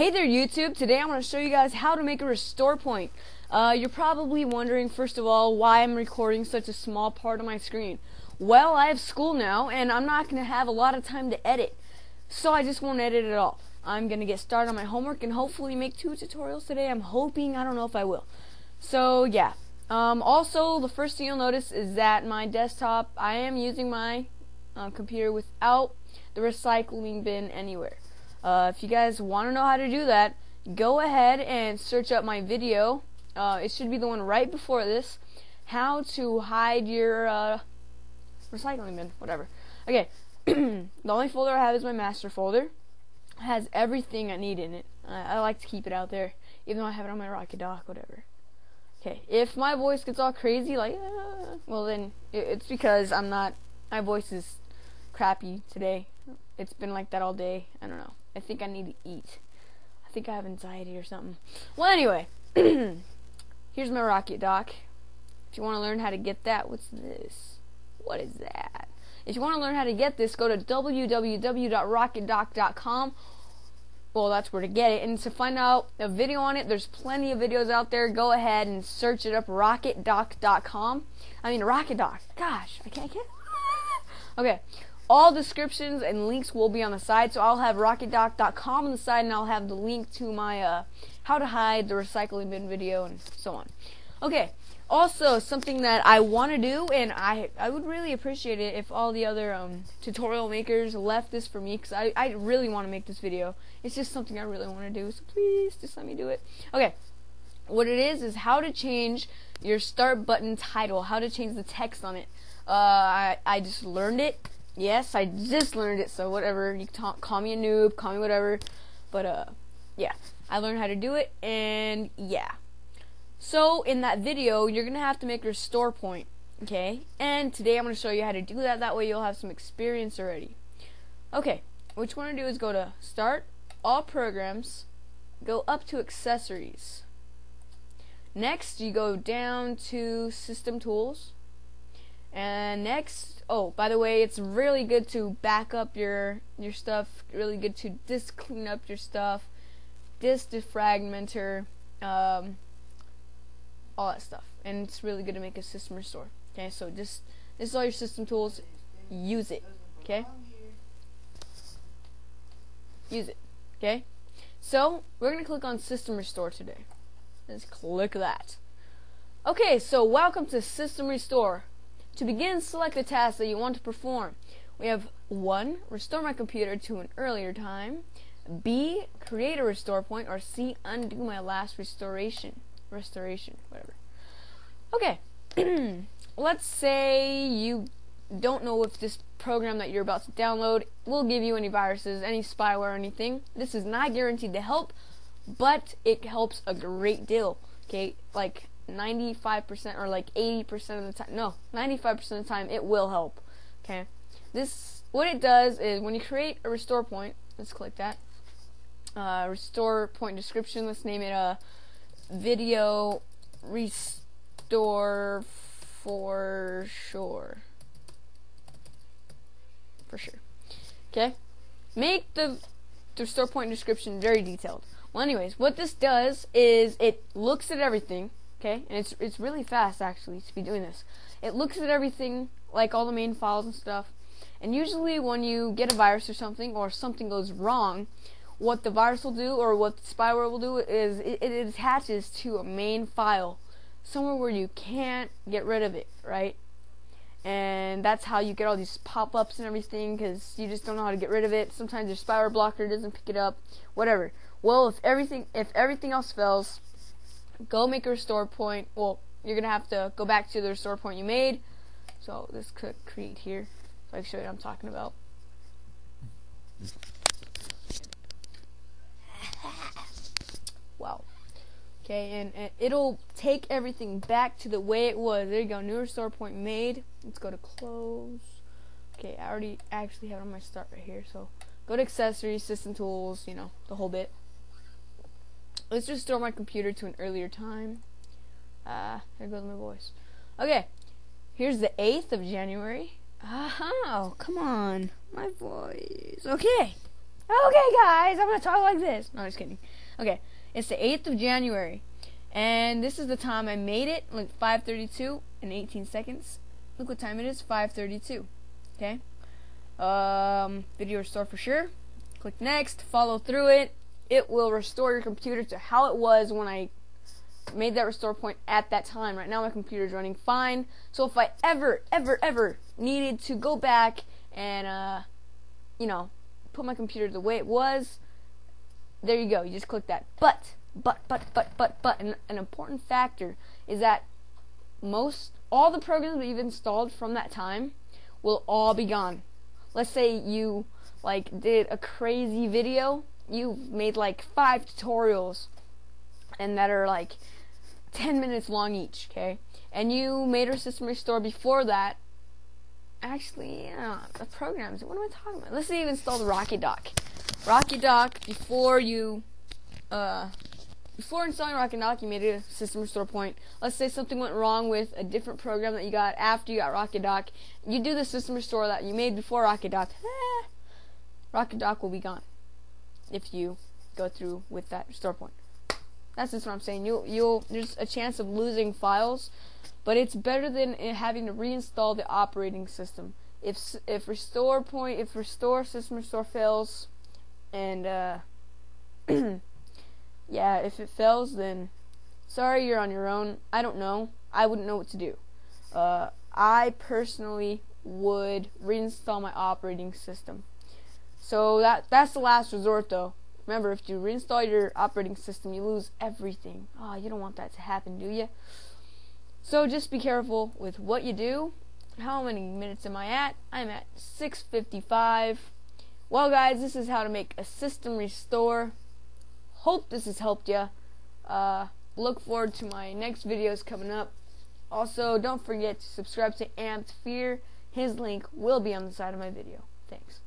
Hey there YouTube, today I'm going to show you guys how to make a restore point. Uh, you're probably wondering first of all why I'm recording such a small part of my screen. Well, I have school now and I'm not going to have a lot of time to edit, so I just won't edit at all. I'm going to get started on my homework and hopefully make two tutorials today. I'm hoping, I don't know if I will. So yeah, um, also the first thing you'll notice is that my desktop, I am using my uh, computer without the recycling bin anywhere. Uh, if you guys want to know how to do that, go ahead and search up my video. Uh, it should be the one right before this. How to hide your uh, recycling bin, whatever. Okay, the only folder I have is my master folder. It has everything I need in it. I, I like to keep it out there, even though I have it on my Rocket Dock, whatever. Okay, if my voice gets all crazy, like, uh, well then, it, it's because I'm not, my voice is crappy today. It's been like that all day. I don't know. I think I need to eat. I think I have anxiety or something. Well, anyway, here's my Rocket Dock. If you want to learn how to get that, what's this? What is that? If you want to learn how to get this, go to www.rocketdock.com. Well, that's where to get it. And to find out a video on it, there's plenty of videos out there. Go ahead and search it up, rocketdock.com. I mean, Rocket Dock. Gosh, I can't, can't. okay. All descriptions and links will be on the side, so I'll have rocketdock.com on the side, and I'll have the link to my uh, how to hide the recycling bin video and so on. Okay. Also, something that I want to do, and I I would really appreciate it if all the other um, tutorial makers left this for me, because I, I really want to make this video. It's just something I really want to do, so please just let me do it. Okay, what it is is how to change your start button title, how to change the text on it. Uh, I, I just learned it Yes, I just learned it, so whatever. You can call me a noob, call me whatever. But, uh, yeah. I learned how to do it, and yeah. So, in that video, you're going to have to make your store point, okay? And today I'm going to show you how to do that. That way you'll have some experience already. Okay, what you want to do is go to Start, All Programs, go up to Accessories. Next, you go down to System Tools. And next, oh, by the way, it's really good to back up your your stuff. Really good to disk clean up your stuff, disk defragmenter, um, all that stuff. And it's really good to make a system restore. Okay, so just this is all your system tools. Use it. Okay. Use it. Okay. So we're gonna click on system restore today. Let's click that. Okay, so welcome to System Restore. To begin, select the task that you want to perform. We have 1. Restore my computer to an earlier time. B. Create a restore point. Or C. Undo my last restoration. Restoration, whatever. Okay. Let's say you don't know if this program that you're about to download will give you any viruses, any spyware, or anything. This is not guaranteed to help, but it helps a great deal. Okay, like 95% or like 80% of the time, no, 95% of the time, it will help. Okay, this what it does is when you create a restore point, let's click that. Uh, restore point description. Let's name it a video restore for sure. For sure. Okay, make the, the restore point description very detailed. Well, anyways, what this does is it looks at everything Okay, and it's it's really fast actually to be doing this. It looks at everything like all the main files and stuff. And usually when you get a virus or something or something goes wrong, what the virus will do or what the spyware will do is it, it attaches to a main file somewhere where you can't get rid of it, right? And that's how you get all these pop-ups and everything because you just don't know how to get rid of it. Sometimes your spyware blocker doesn't pick it up, whatever. Well, if everything if everything else fails, go make a restore point. Well, you're gonna have to go back to the restore point you made. So this could create here. So I can show you what I'm talking about. wow. Okay, and, and, it'll take everything back to the way it was. There you go, new restore point made. Let's go to close. Okay, I already actually have it on my start right here. So go to accessories, system tools, you know, the whole bit. Let's just restore my computer to an earlier time. Ah, uh, there goes my voice. Okay, here's the 8th of January. Oh, come on, my voice. Okay, Okay, guys, I'm gonna talk like this. No, I'm just kidding. Okay, it's the 8th of January, and this is the time I made it, like 5:32 and 18 seconds. Look what time it is, 5:32. Okay. Um, video restore for sure. Click next. Follow through it. It will restore your computer to how it was when I made that restore point at that time. Right now, my computer is running fine. So if I ever, ever, ever needed to go back and, uh, you know, put my computer the way it was, there you go. You just click that. But, but, but, but, but, but, an, an important factor is that most, all the programs that you've installed from that time will all be gone. Let's say you, like, did a crazy video. You made, like, five tutorials and that are, like, 10 minutes long each, okay? And you made a system restore before that. Actually, yeah, the programs. What am I talking about? Let's say you installed Rocket Dock. Rocket Dock before you, uh, before installing Rocket Dock, you made a system restore point. Let's say something went wrong with a different program that you got after you got Rocket Dock. You do the system restore that you made before Rocket Dock. Eh, Rocket Dock will be gone if you go through with that restore point. That's just what I'm saying. You'll you'll there's a chance of losing files, but it's better than having to reinstall the operating system. If if restore point if restore system restore fails, and uh, yeah, if it fails, then sorry, you're on your own. I don't know. I wouldn't know what to do. Uh, I personally would reinstall my operating system. So that that's the last resort, though. Remember, if you reinstall your operating system, you lose everything. Oh, you don't want that to happen, do you? So just be careful with what you do. How many minutes am I at? I'm at 655. Well, guys, this is how to make a system restore. Hope this has helped you. Uh, look forward to my next videos coming up. Also, don't forget to subscribe to Amped Fear. His link will be on the side of my video. Thanks.